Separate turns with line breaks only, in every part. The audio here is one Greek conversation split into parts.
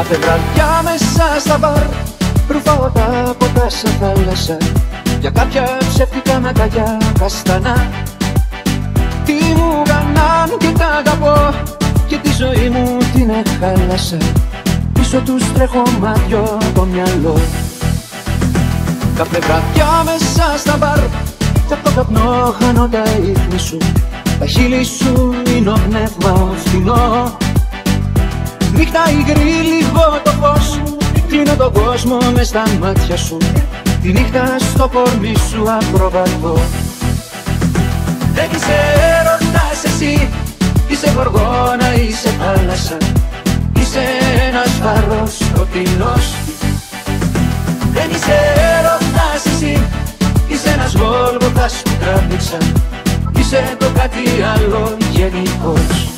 Κάθε βραδιά μέσα στα μπαρ. Ρουφάω τα ποτά σε θάλασσα Για κάποια ψεύτικα μακαγιά καστανά Τι μου κάναν και τα αγαπώ. Και τη ζωή μου την εχάλασα Πίσω τους τρέχω μάτιο το μυαλό. Κάθε βραδιά μέσα στα μπαρ. Και από το καπνό χάνω τα ίχνη σου. Τα χείλη σου είναι ο πνεύμα φθηνός Νύχτα υγρή λίγο το φως. Κλείνω τον κόσμο μες στα μάτια σου. Τη νύχτα στο κορμί σου ακροβατώ Δεν ξέρω τι εσύ. Είσαι γοργόνα, είσαι θάλασσα. Είσαι ένας φάρος σκοτεινός. Δεν είσαι έρωτας εσύ. Είσαι ένας γόλγοθας που τράβηξα Είσαι το κάτι άλλο γενικός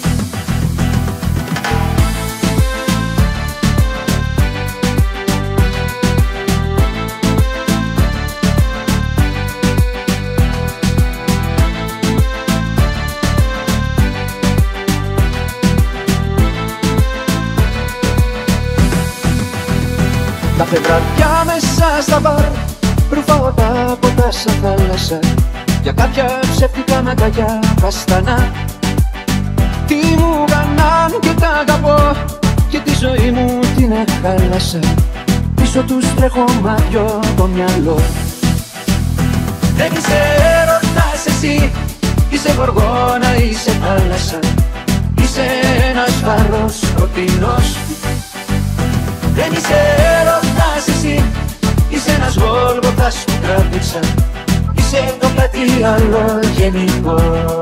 Κάθε βραδιά μέσα στα μπαρ. Ρουφάω τα ποτά σαν θάλασσα. Για κάποια ψεύτικα μακαγιά καστανά Τι μου κάναν και τα αγαπώ. Και τη ζωή μου την εχάλασα Πίσω τους τρέχω μάτιο το μυαλό. Δεν είσαι έρωτας εσύ. Είσαι γοργόνα, είσαι θάλασσα. Είσαι ένας φάρος σκοτεινός Δεν είσαι γόλγοθας που τράβηξα Είσαι το κάτι άλλο γενικό